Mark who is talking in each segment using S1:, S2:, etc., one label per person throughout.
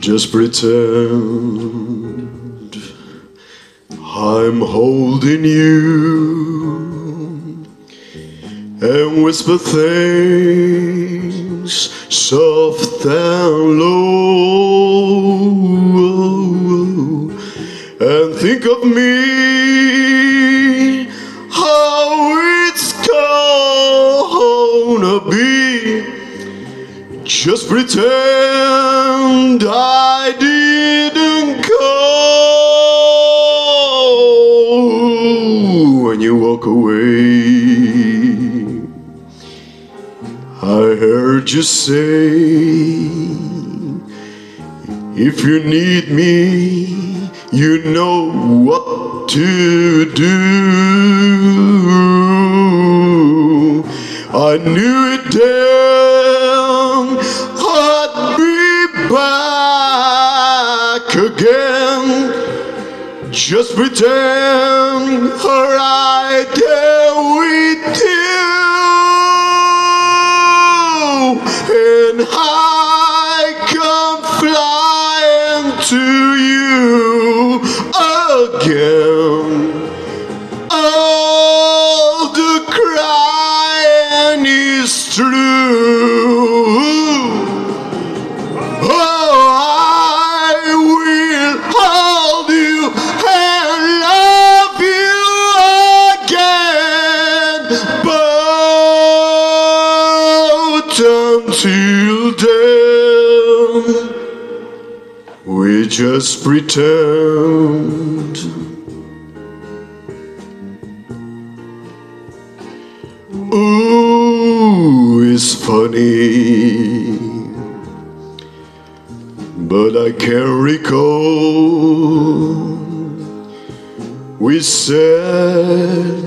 S1: Just pretend I'm holding you and whisper things soft and low. And think of me how it's gonna be just pretend I didn't call when you walk away. I heard you say, if you need me, you know what to do. I knew Just pretend right there with you, and I come flying to you again. All the crying is true. Until then, we just pretend. Ooh, it's funny, but I can't recall. We said,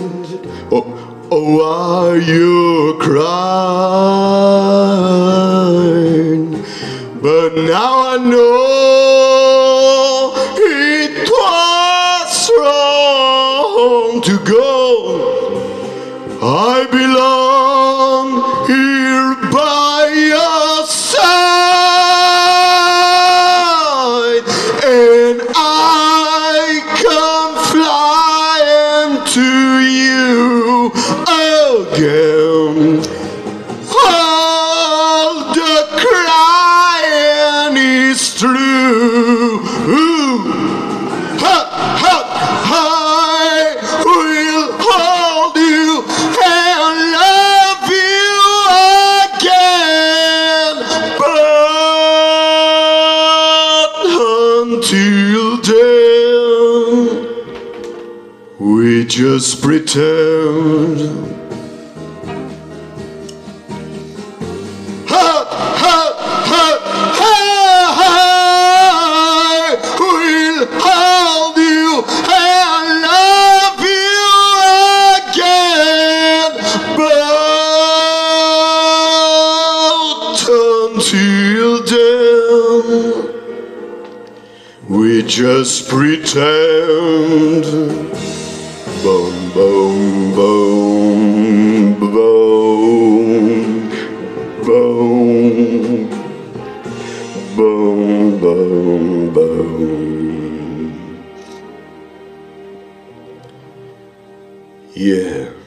S1: Oh, why are you crying? But now I know it was wrong to go. I belong All the crying is true. I will hold you and love you again. But until then, we just pretend. We just pretend. Boom, boom, boom, boom, boom, boom, boom, boom. Yeah.